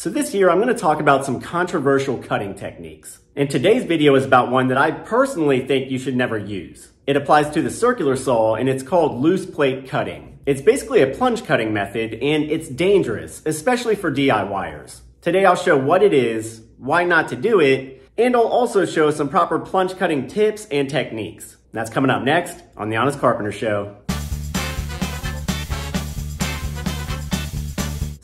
So this year I'm going to talk about some controversial cutting techniques. And today's video is about one that I personally think you should never use. It applies to the circular saw and it's called loose plate cutting. It's basically a plunge cutting method and it's dangerous, especially for DIYers. Today I'll show what it is, why not to do it, and I'll also show some proper plunge cutting tips and techniques. That's coming up next on The Honest Carpenter Show.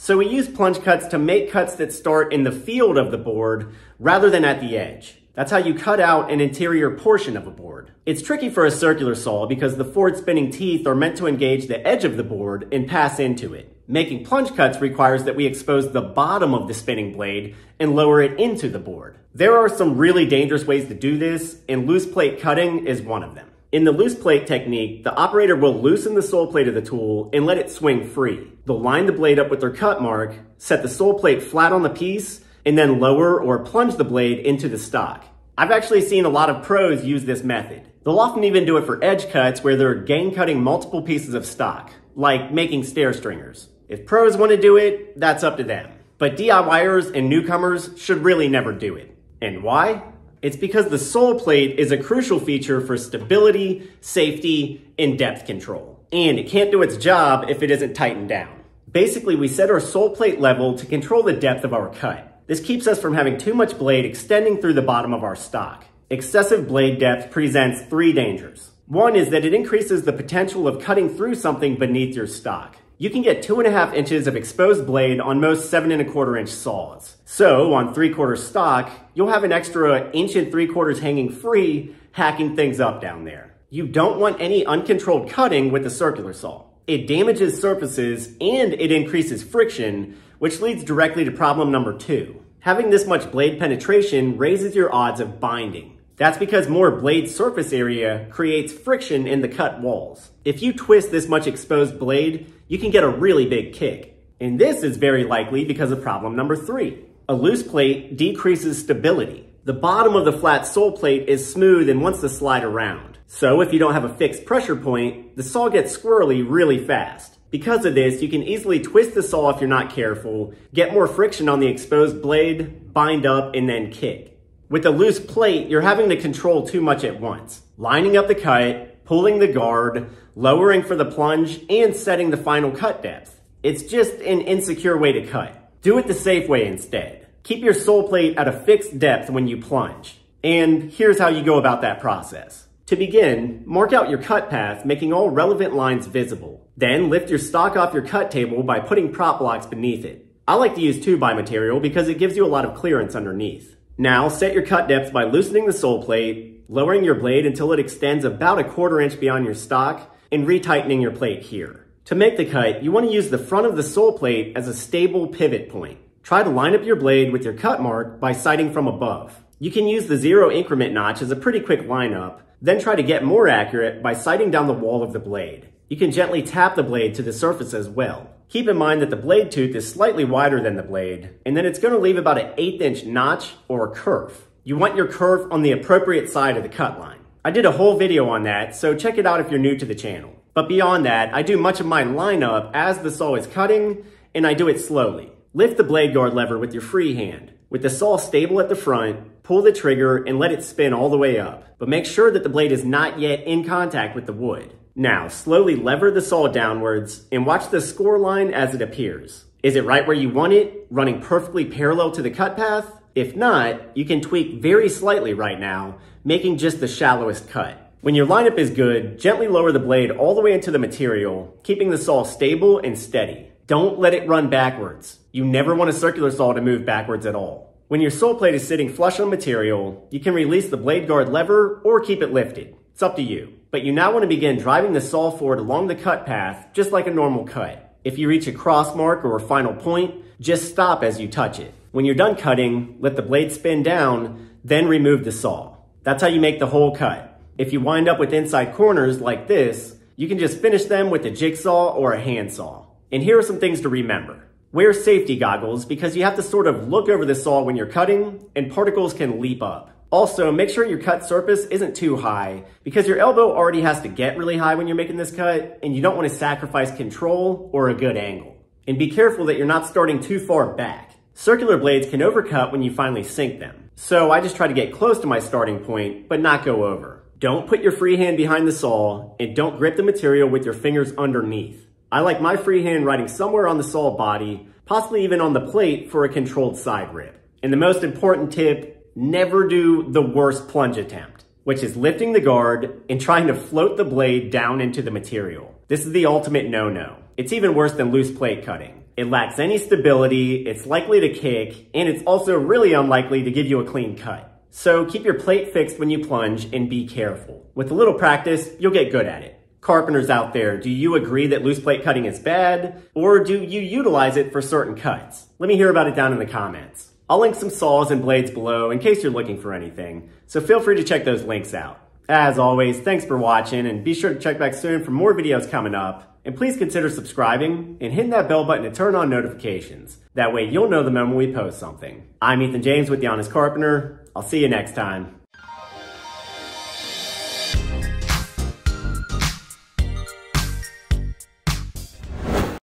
So we use plunge cuts to make cuts that start in the field of the board rather than at the edge. That's how you cut out an interior portion of a board. It's tricky for a circular saw because the forward spinning teeth are meant to engage the edge of the board and pass into it. Making plunge cuts requires that we expose the bottom of the spinning blade and lower it into the board. There are some really dangerous ways to do this, and loose plate cutting is one of them. In the loose plate technique, the operator will loosen the sole plate of the tool and let it swing free. They'll line the blade up with their cut mark, set the sole plate flat on the piece, and then lower or plunge the blade into the stock. I've actually seen a lot of pros use this method. They'll often even do it for edge cuts where they're gang cutting multiple pieces of stock, like making stair stringers. If pros want to do it, that's up to them. But DIYers and newcomers should really never do it. And why? It's because the sole plate is a crucial feature for stability, safety, and depth control. And it can't do its job if it isn't tightened down. Basically, we set our sole plate level to control the depth of our cut. This keeps us from having too much blade extending through the bottom of our stock. Excessive blade depth presents three dangers. One is that it increases the potential of cutting through something beneath your stock. You can get two and a half inches of exposed blade on most seven and a quarter inch saws. So on three quarter stock, you'll have an extra inch and three quarters hanging free, hacking things up down there. You don't want any uncontrolled cutting with a circular saw. It damages surfaces and it increases friction, which leads directly to problem number two. Having this much blade penetration raises your odds of binding. That's because more blade surface area creates friction in the cut walls. If you twist this much exposed blade, you can get a really big kick. And this is very likely because of problem number three. A loose plate decreases stability. The bottom of the flat sole plate is smooth and wants to slide around. So if you don't have a fixed pressure point, the saw gets squirrely really fast. Because of this, you can easily twist the saw if you're not careful, get more friction on the exposed blade, bind up, and then kick. With a loose plate, you're having to control too much at once. Lining up the cut, pulling the guard, lowering for the plunge, and setting the final cut depth. It's just an insecure way to cut. Do it the safe way instead. Keep your sole plate at a fixed depth when you plunge. And here's how you go about that process. To begin, mark out your cut path, making all relevant lines visible. Then lift your stock off your cut table by putting prop blocks beneath it. I like to use 2x material because it gives you a lot of clearance underneath. Now set your cut depth by loosening the sole plate, lowering your blade until it extends about a quarter inch beyond your stock, and retightening your plate here. To make the cut, you want to use the front of the sole plate as a stable pivot point. Try to line up your blade with your cut mark by sighting from above. You can use the zero increment notch as a pretty quick lineup, then try to get more accurate by sighting down the wall of the blade. You can gently tap the blade to the surface as well. Keep in mind that the blade tooth is slightly wider than the blade, and then it's going to leave about an eighth inch notch or a kerf. You want your kerf on the appropriate side of the cut line. I did a whole video on that, so check it out if you're new to the channel. But beyond that, I do much of my lineup as the saw is cutting, and I do it slowly. Lift the blade guard lever with your free hand. With the saw stable at the front, pull the trigger and let it spin all the way up, but make sure that the blade is not yet in contact with the wood. Now, slowly lever the saw downwards and watch the score line as it appears. Is it right where you want it, running perfectly parallel to the cut path? If not, you can tweak very slightly right now, making just the shallowest cut. When your lineup is good, gently lower the blade all the way into the material, keeping the saw stable and steady. Don't let it run backwards. You never want a circular saw to move backwards at all. When your sole plate is sitting flush on material, you can release the blade guard lever or keep it lifted. It's up to you. But you now want to begin driving the saw forward along the cut path, just like a normal cut. If you reach a cross mark or a final point, just stop as you touch it. When you're done cutting, let the blade spin down, then remove the saw. That's how you make the whole cut. If you wind up with inside corners like this, you can just finish them with a jigsaw or a handsaw. And here are some things to remember. Wear safety goggles because you have to sort of look over the saw when you're cutting and particles can leap up. Also, make sure your cut surface isn't too high because your elbow already has to get really high when you're making this cut and you don't want to sacrifice control or a good angle. And be careful that you're not starting too far back. Circular blades can overcut when you finally sink them. So I just try to get close to my starting point, but not go over. Don't put your free hand behind the saw and don't grip the material with your fingers underneath. I like my free hand riding somewhere on the saw body, possibly even on the plate for a controlled side rip. And the most important tip, never do the worst plunge attempt, which is lifting the guard and trying to float the blade down into the material. This is the ultimate no-no. It's even worse than loose plate cutting. It lacks any stability, it's likely to kick, and it's also really unlikely to give you a clean cut. So keep your plate fixed when you plunge and be careful. With a little practice, you'll get good at it. Carpenters out there, do you agree that loose plate cutting is bad? Or do you utilize it for certain cuts? Let me hear about it down in the comments. I'll link some saws and blades below in case you're looking for anything, so feel free to check those links out. As always, thanks for watching and be sure to check back soon for more videos coming up. And please consider subscribing and hitting that bell button to turn on notifications. That way you'll know the moment we post something. I'm Ethan James with The Honest Carpenter. I'll see you next time.